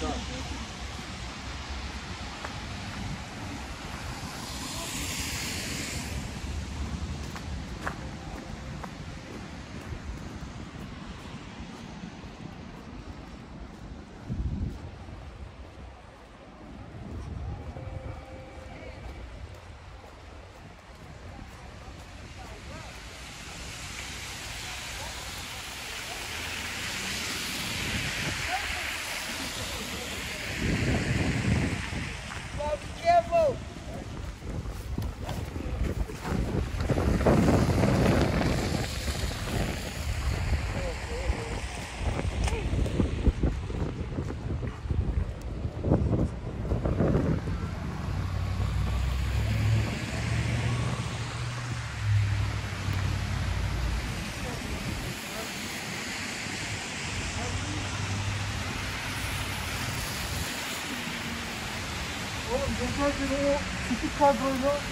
done. kadroyu, küçük kadroyla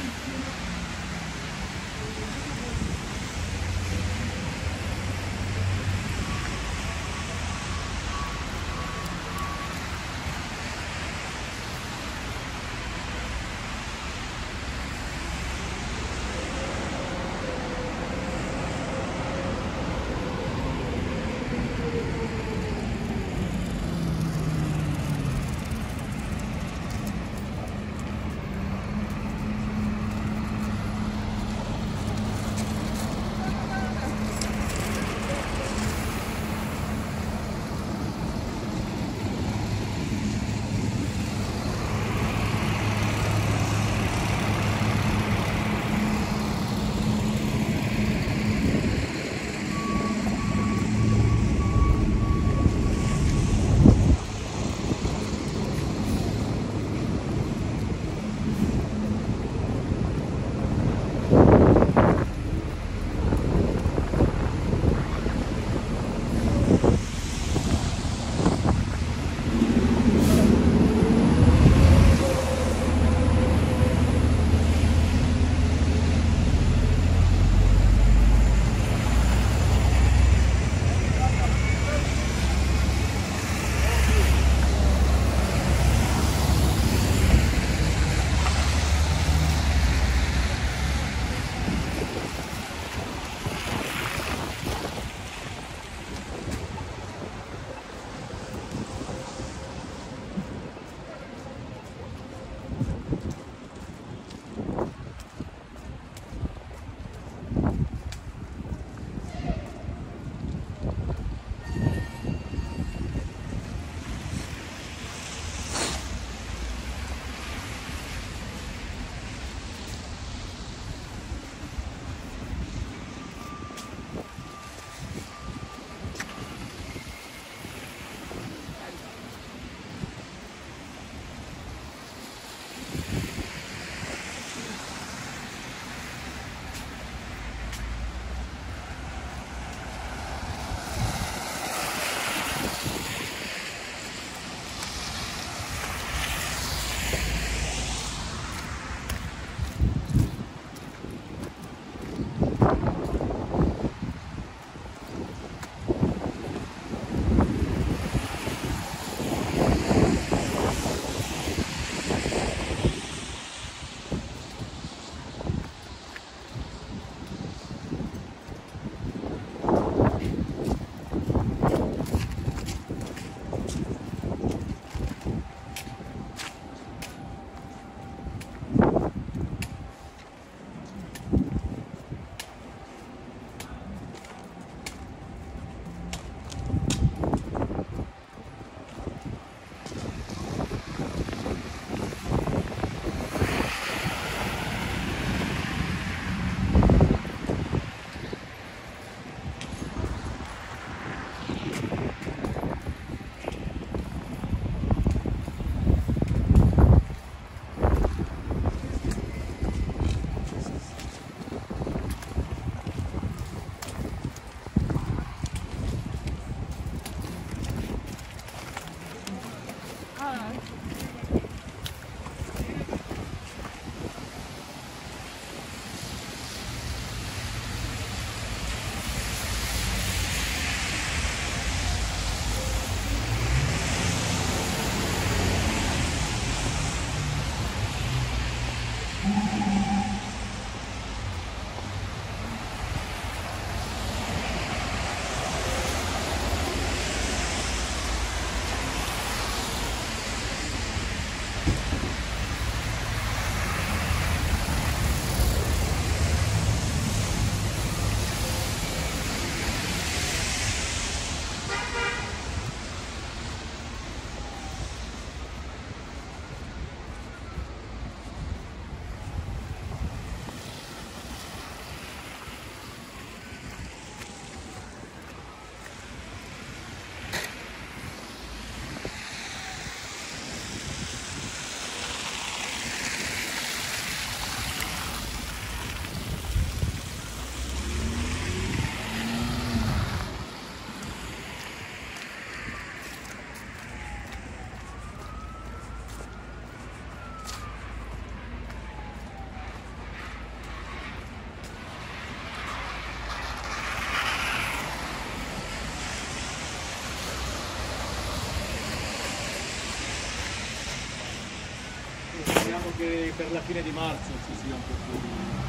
che per la fine di marzo ci sia un po' più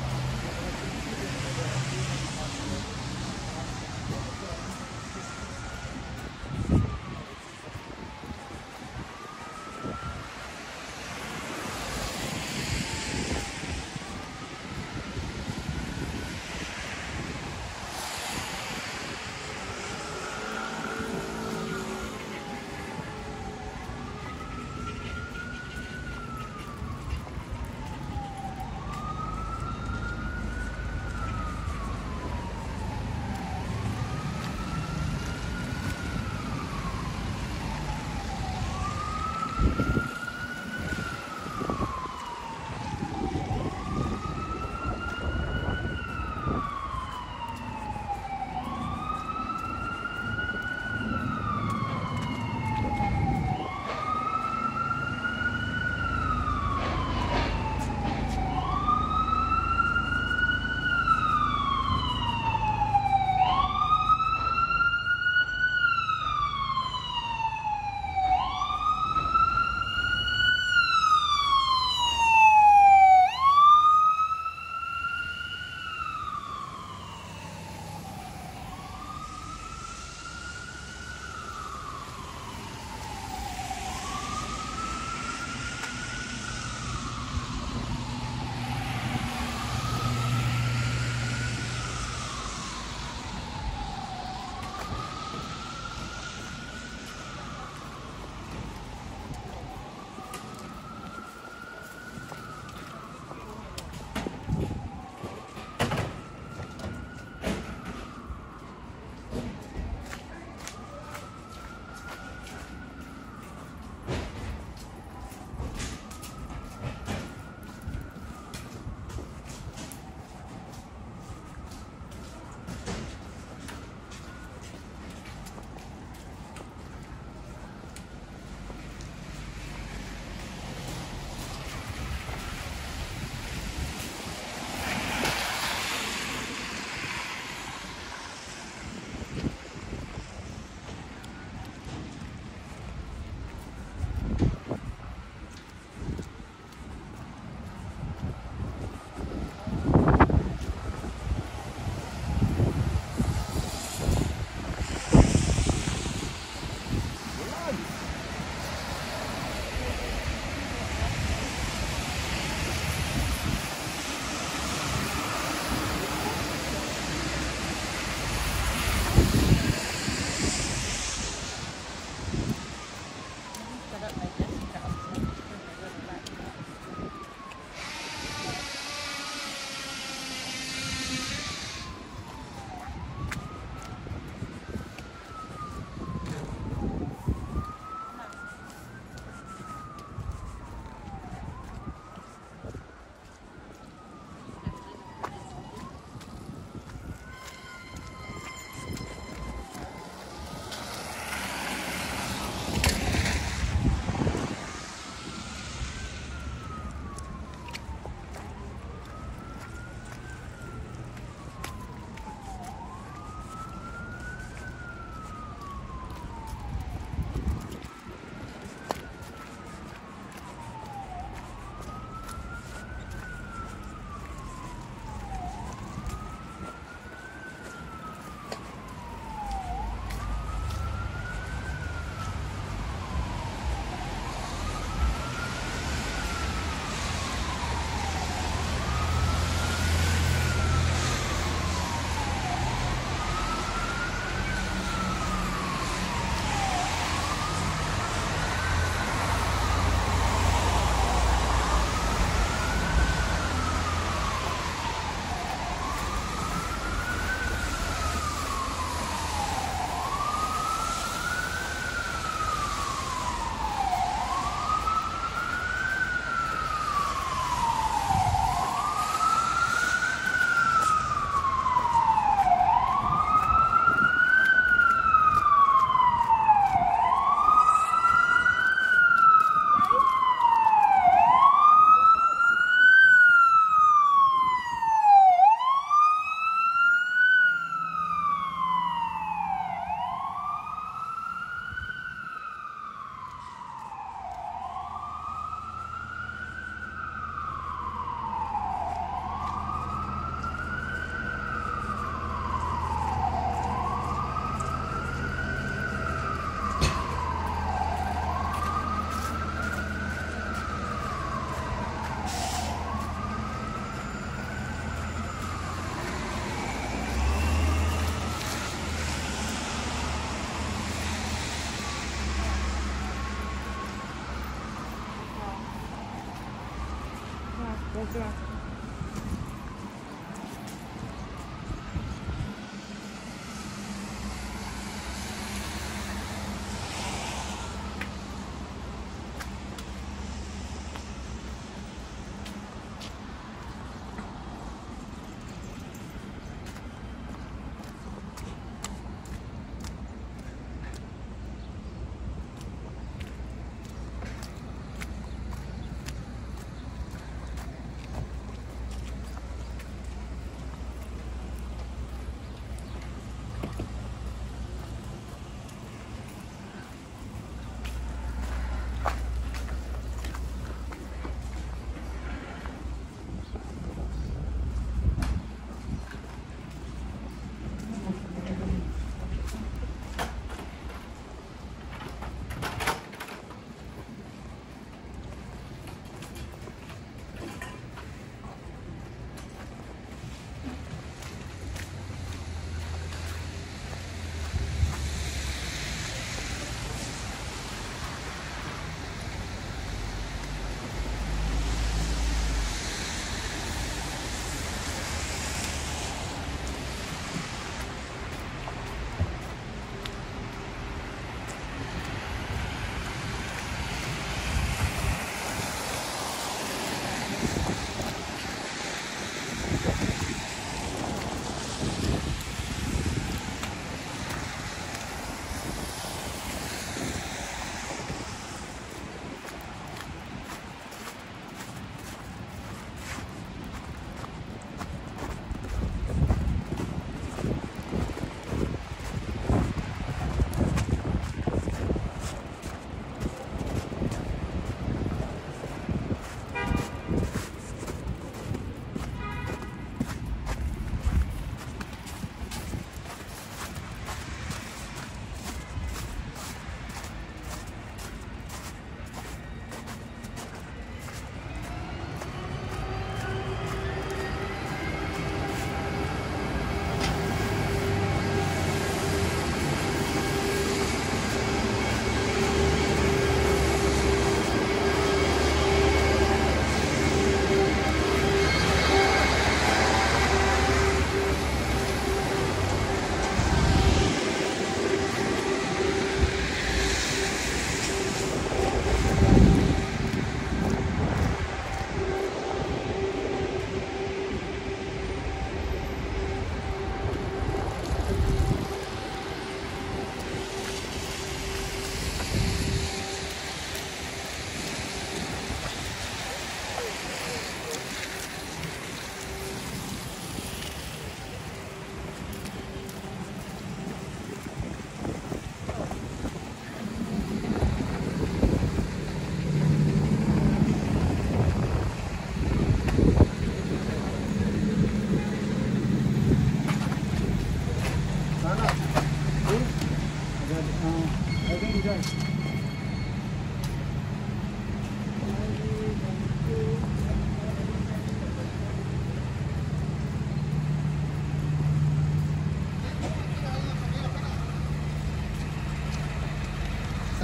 Yeah.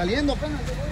Saliendo apenas,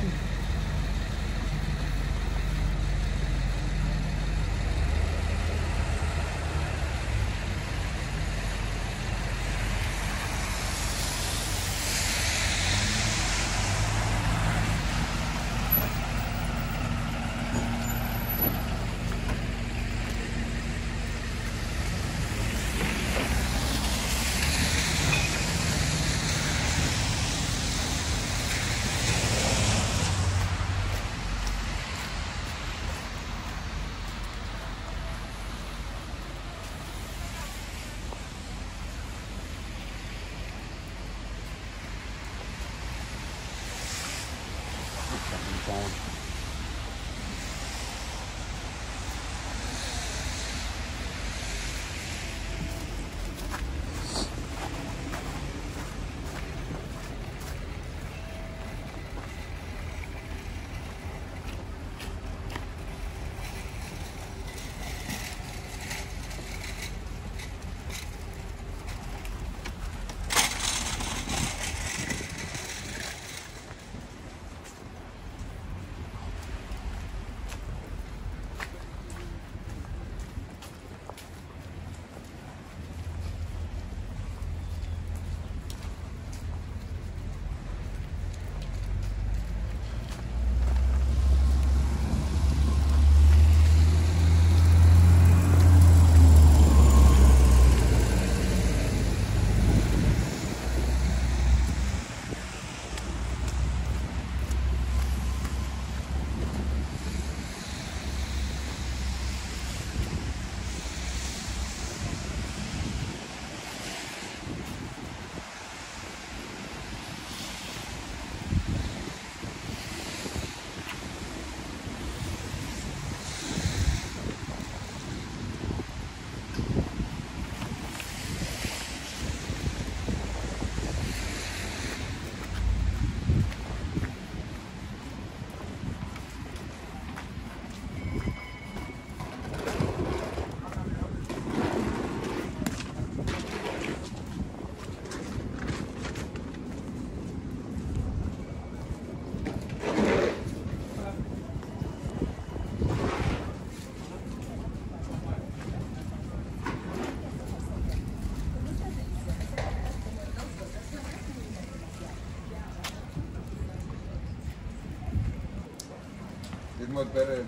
much better eh,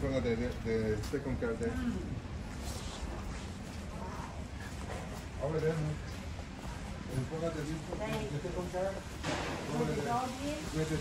con la de, de, de second car there. Over there, no? Eh, póngate bien, de second car. Over there. Where the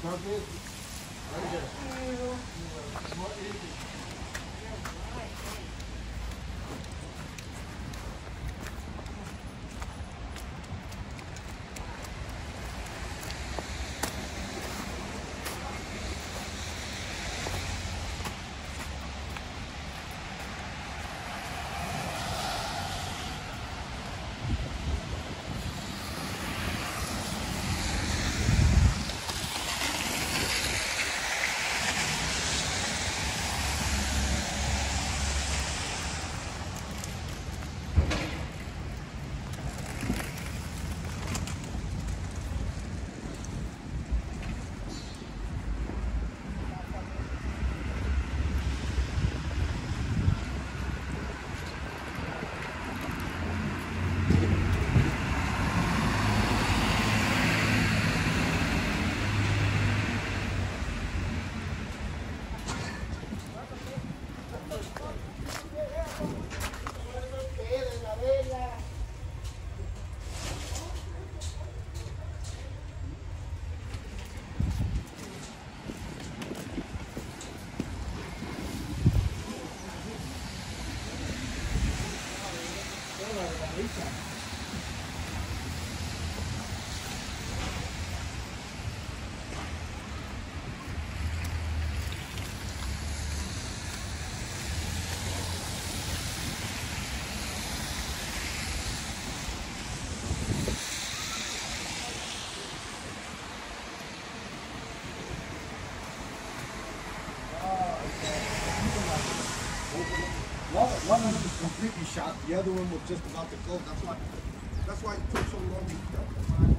One, one of them was completely shot. The other one was just about to close. That's why. That's why it took so long to find